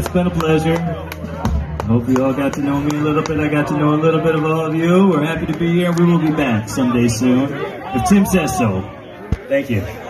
It's been a pleasure. I Hope you all got to know me a little bit. I got to know a little bit of all of you. We're happy to be here. We will be back someday soon. If Tim says so. Thank you.